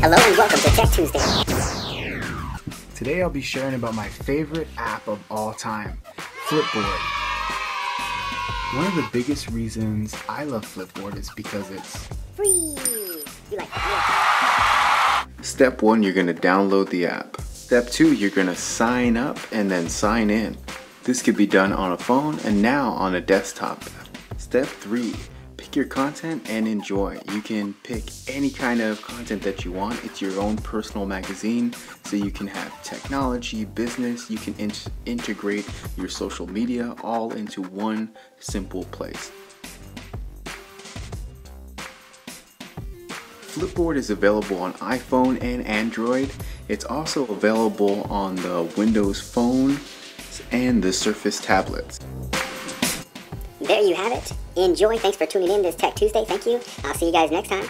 Hello and welcome to Tech Tuesday. Today I'll be sharing about my favorite app of all time, Flipboard. One of the biggest reasons I love Flipboard is because it's Free. You like that? Step one, you're gonna download the app. Step two, you're gonna sign up and then sign in. This could be done on a phone and now on a desktop. Step three, pick your content and enjoy. You can pick any kind of content that you want. It's your own personal magazine, so you can have technology, business, you can in- integrate your social media all into one simple place. Flipboard is available on iPhone and Android. It's also available on the Windows Phone and the Surface tablets. There you have it. Enjoy. Thanks for tuning in this Tech Tuesday. Thank you. I'll see you guys next time.